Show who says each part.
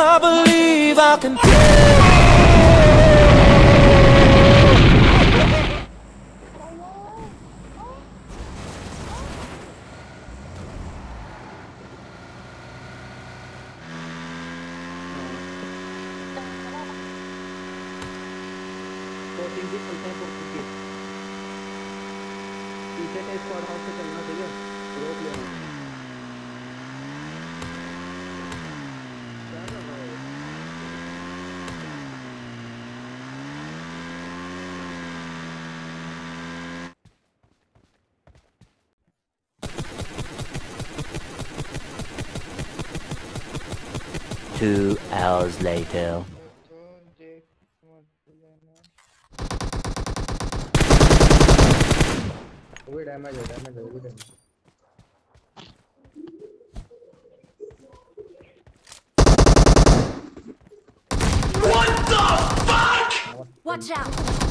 Speaker 1: I believe
Speaker 2: I can. तीन जी चलते हैं फोर तीन जी पीछे के स्क्वाड हाउस से चलना ठीक है रोक लेना क्या कर रहा है
Speaker 1: Two hours later.
Speaker 2: वो भी डैमेज है डैमेज है वो भी डैमेज
Speaker 3: Watch out!